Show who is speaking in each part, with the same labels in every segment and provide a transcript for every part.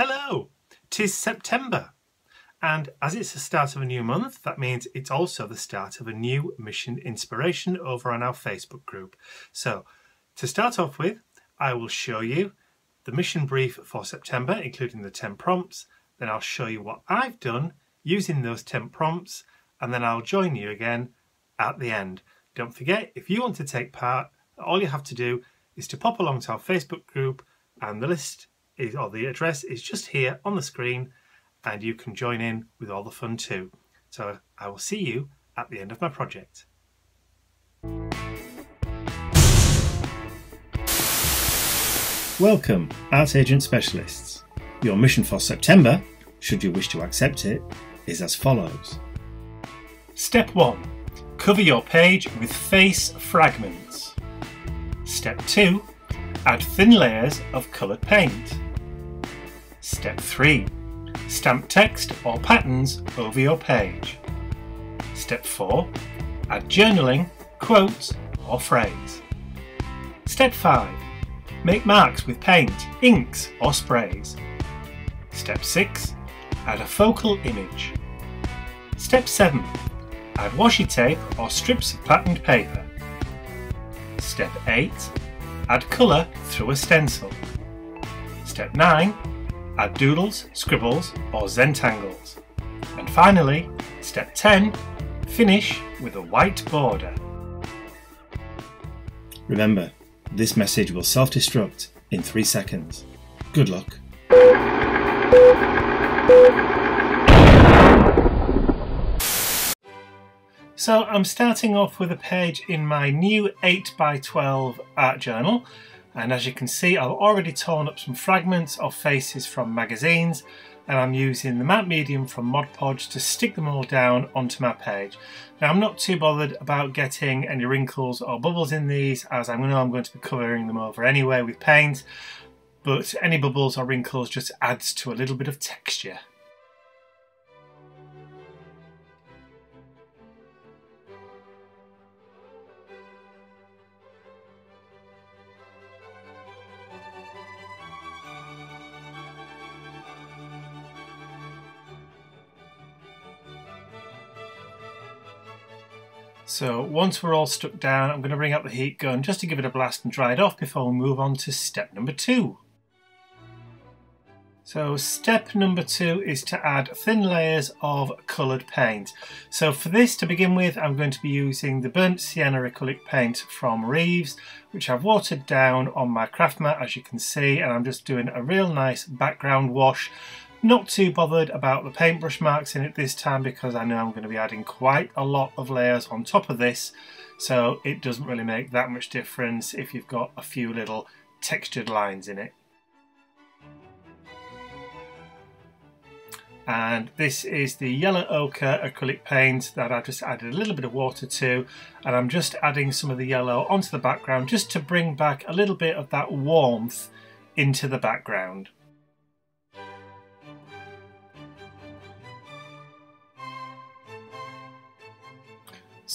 Speaker 1: Hello! Tis September, and as it's the start of a new month, that means it's also the start of a new mission inspiration over on our Facebook group. So, to start off with, I will show you the mission brief for September, including the 10 prompts. Then I'll show you what I've done using those 10 prompts, and then I'll join you again at the end. Don't forget, if you want to take part, all you have to do is to pop along to our Facebook group, and the list is, or the address is just here on the screen and you can join in with all the fun too. So I will see you at the end of my project. Welcome, Art Agent Specialists. Your mission for September, should you wish to accept it, is as follows. Step 1. Cover your page with face fragments. Step 2. Add thin layers of coloured paint. Step 3. Stamp text or patterns over your page. Step 4. Add journaling, quotes or phrase. Step 5. Make marks with paint, inks or sprays. Step 6. Add a focal image. Step 7. Add washi tape or strips of patterned paper. Step 8. Add colour through a stencil. Step 9 add doodles, scribbles or Zentangles. And finally, step 10, finish with a white border. Remember, this message will self-destruct in 3 seconds. Good luck. So I'm starting off with a page in my new 8x12 art journal and as you can see I've already torn up some fragments of faces from magazines and I'm using the matte medium from Mod Podge to stick them all down onto my page. Now I'm not too bothered about getting any wrinkles or bubbles in these as I know I'm going to be covering them over anyway with paint but any bubbles or wrinkles just adds to a little bit of texture. So once we're all stuck down, I'm going to bring out the heat gun just to give it a blast and dry it off before we move on to step number two. So step number two is to add thin layers of coloured paint. So for this to begin with, I'm going to be using the Burnt Sienna acrylic paint from Reeves, which I've watered down on my craft mat, as you can see, and I'm just doing a real nice background wash not too bothered about the paintbrush marks in it this time because I know I'm going to be adding quite a lot of layers on top of this so it doesn't really make that much difference if you've got a few little textured lines in it. and this is the yellow ochre acrylic paint that I've just added a little bit of water to and I'm just adding some of the yellow onto the background just to bring back a little bit of that warmth into the background.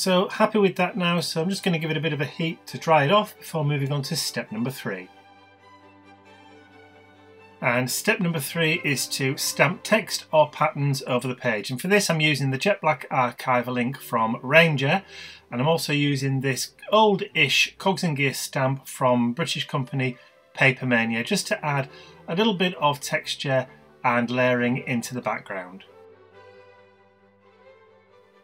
Speaker 1: So happy with that now, so I'm just going to give it a bit of a heat to dry it off before moving on to step number three. And step number three is to stamp text or patterns over the page. And for this, I'm using the Jet Black Archival ink from Ranger. And I'm also using this old-ish Cogs and Gear stamp from British company Papermania, just to add a little bit of texture and layering into the background.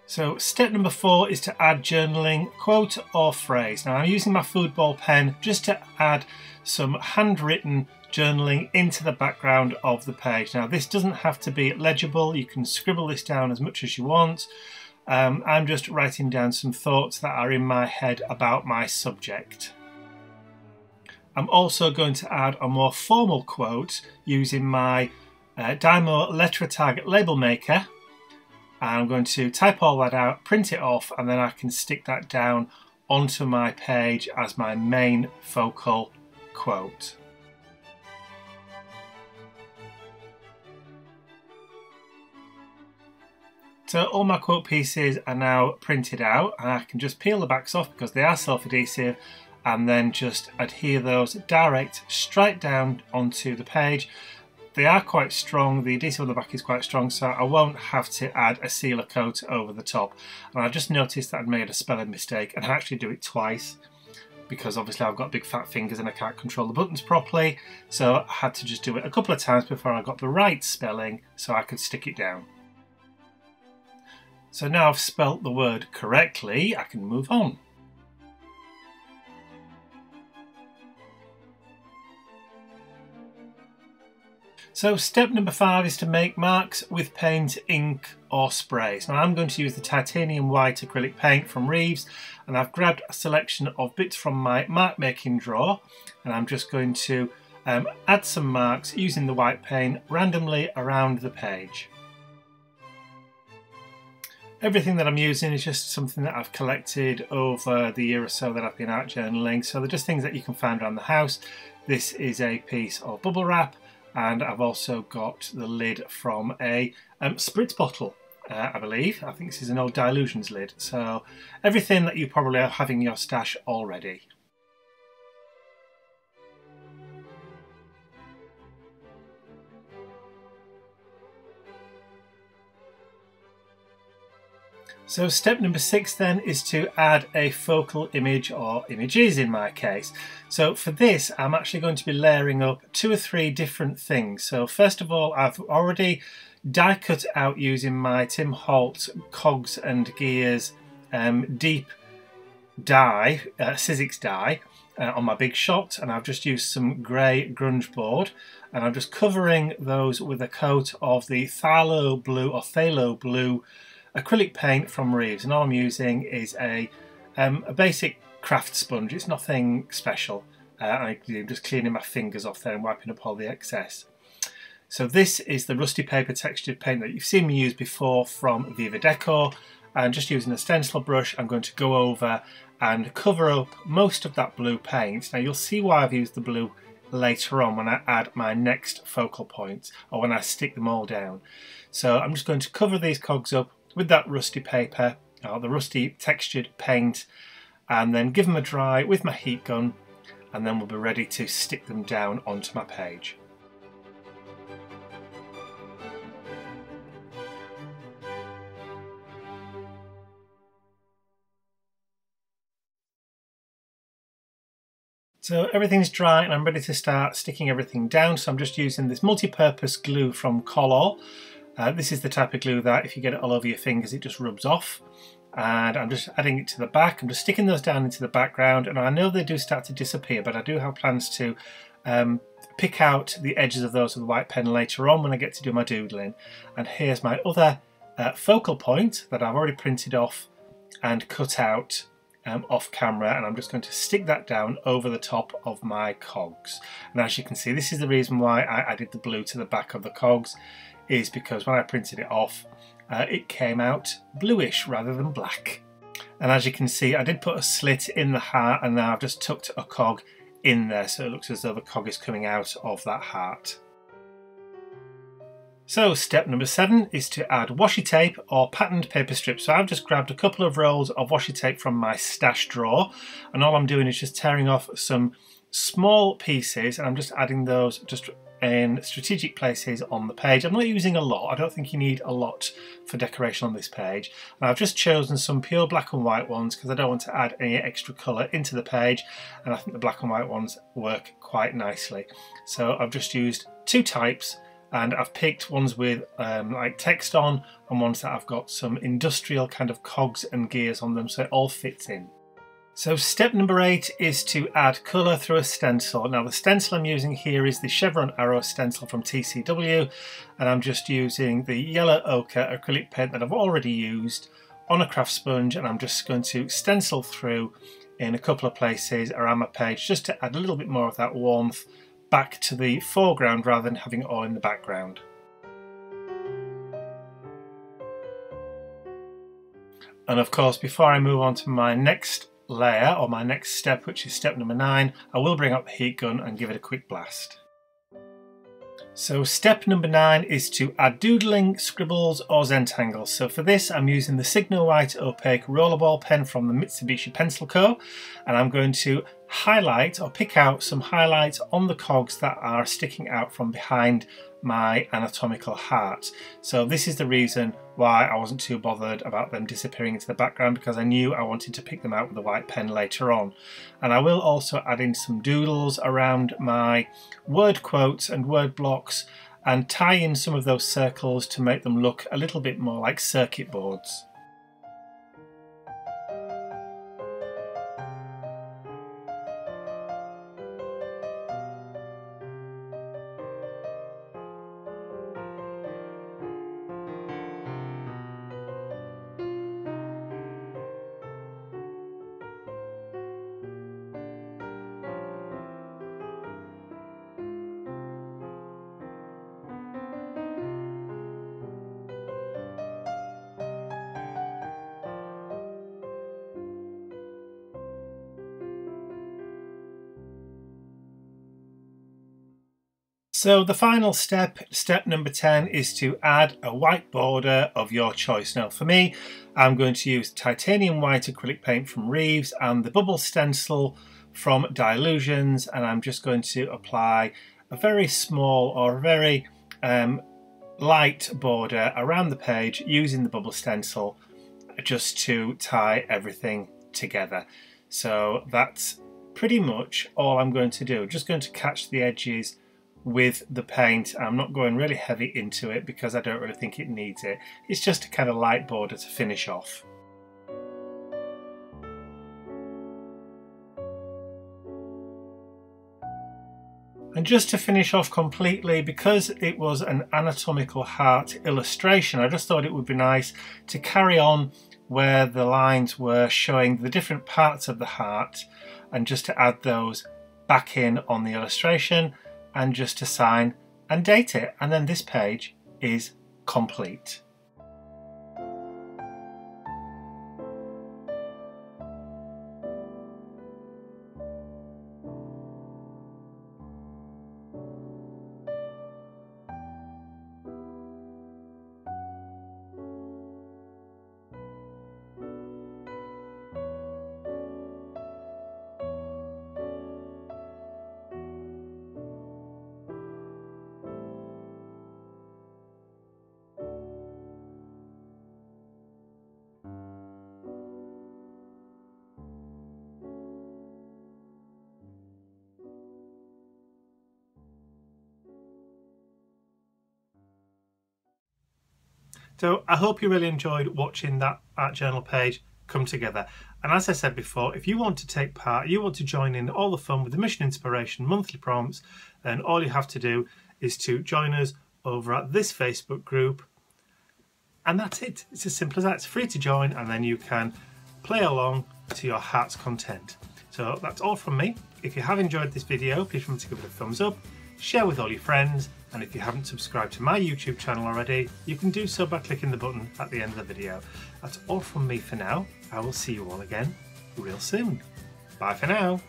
Speaker 1: So step number four is to add journaling, quote or phrase. Now I'm using my foodball pen just to add some handwritten journaling into the background of the page. Now this doesn't have to be legible, you can scribble this down as much as you want. Um, I'm just writing down some thoughts that are in my head about my subject. I'm also going to add a more formal quote using my uh, Dymo Tag label maker I'm going to type all that out, print it off, and then I can stick that down onto my page as my main focal quote. So all my quote pieces are now printed out and I can just peel the backs off because they are self-adhesive and then just adhere those direct straight down onto the page they are quite strong, the adhesive on the back is quite strong, so I won't have to add a sealer coat over the top. And I just noticed that I'd made a spelling mistake and I actually do it twice because obviously I've got big fat fingers and I can't control the buttons properly. So I had to just do it a couple of times before I got the right spelling so I could stick it down. So now I've spelt the word correctly, I can move on. So step number five is to make marks with paint, ink or sprays. Now I'm going to use the titanium white acrylic paint from Reeves and I've grabbed a selection of bits from my mark making drawer and I'm just going to um, add some marks using the white paint randomly around the page. Everything that I'm using is just something that I've collected over the year or so that I've been out journaling. So they're just things that you can find around the house. This is a piece of bubble wrap and I've also got the lid from a um, spritz bottle uh, I believe. I think this is an old Dylusions lid. So everything that you probably are having in your stash already. So step number six then is to add a focal image or images in my case. So for this I'm actually going to be layering up two or three different things. So first of all I've already die cut out using my Tim Holtz cogs and gears um, deep die, uh, Sizzix die uh, on my big shot and I've just used some grey grunge board and I'm just covering those with a coat of the Phthalo blue or Phthalo blue acrylic paint from Reeves and all I'm using is a, um, a basic craft sponge. It's nothing special. Uh, I'm just cleaning my fingers off there and wiping up all the excess. So this is the rusty paper textured paint that you've seen me use before from Viva Decor and just using a stencil brush I'm going to go over and cover up most of that blue paint. Now you'll see why I've used the blue later on when I add my next focal points or when I stick them all down. So I'm just going to cover these cogs up with that rusty paper or the rusty textured paint and then give them a dry with my heat gun and then we'll be ready to stick them down onto my page. So everything's dry and I'm ready to start sticking everything down. So I'm just using this multi-purpose glue from Collall. Uh, this is the type of glue that if you get it all over your fingers, it just rubs off. And I'm just adding it to the back. I'm just sticking those down into the background. And I know they do start to disappear, but I do have plans to um, pick out the edges of those with a white pen later on when I get to do my doodling. And here's my other uh, focal point that I've already printed off and cut out um, off camera and I'm just going to stick that down over the top of my cogs. And as you can see, this is the reason why I added the blue to the back of the cogs is because when I printed it off, uh, it came out bluish rather than black. And as you can see, I did put a slit in the heart and now I've just tucked a cog in there so it looks as though the cog is coming out of that heart. So step number seven is to add washi tape or patterned paper strips. So I've just grabbed a couple of rolls of washi tape from my stash drawer and all I'm doing is just tearing off some small pieces and I'm just adding those just in strategic places on the page. I'm not using a lot, I don't think you need a lot for decoration on this page. And I've just chosen some pure black and white ones because I don't want to add any extra colour into the page and I think the black and white ones work quite nicely. So I've just used two types and I've picked ones with um, like text on and ones that I've got some industrial kind of cogs and gears on them so it all fits in. So step number eight is to add colour through a stencil. Now the stencil I'm using here is the Chevron Arrow stencil from TCW and I'm just using the yellow ochre acrylic paint that I've already used on a craft sponge and I'm just going to stencil through in a couple of places around my page just to add a little bit more of that warmth back to the foreground rather than having it all in the background. And of course, before I move on to my next layer or my next step, which is step number nine, I will bring up the heat gun and give it a quick blast. So step number nine is to add doodling, scribbles or Zentangle. So for this I'm using the Signo White Opaque Rollerball pen from the Mitsubishi Pencil Co. And I'm going to highlight or pick out some highlights on the cogs that are sticking out from behind my anatomical heart. So this is the reason why I wasn't too bothered about them disappearing into the background because I knew I wanted to pick them out with a white pen later on. And I will also add in some doodles around my word quotes and word blocks and tie in some of those circles to make them look a little bit more like circuit boards. So the final step, step number 10, is to add a white border of your choice. Now for me, I'm going to use titanium white acrylic paint from Reeves and the bubble stencil from Dylusions and I'm just going to apply a very small or very um, light border around the page using the bubble stencil just to tie everything together. So that's pretty much all I'm going to do. Just going to catch the edges with the paint. I'm not going really heavy into it because I don't really think it needs it. It's just a kind of light border to finish off. And just to finish off completely, because it was an anatomical heart illustration, I just thought it would be nice to carry on where the lines were showing the different parts of the heart and just to add those back in on the illustration and just to sign and date it. And then this page is complete. So I hope you really enjoyed watching that art journal page come together. And as I said before, if you want to take part, you want to join in all the fun with the Mission Inspiration monthly prompts, then all you have to do is to join us over at this Facebook group. And that's it. It's as simple as that. It's free to join and then you can play along to your heart's content. So that's all from me. If you have enjoyed this video, please remember to give it a thumbs up, share with all your friends, and if you haven't subscribed to my YouTube channel already, you can do so by clicking the button at the end of the video. That's all from me for now. I will see you all again real soon. Bye for now.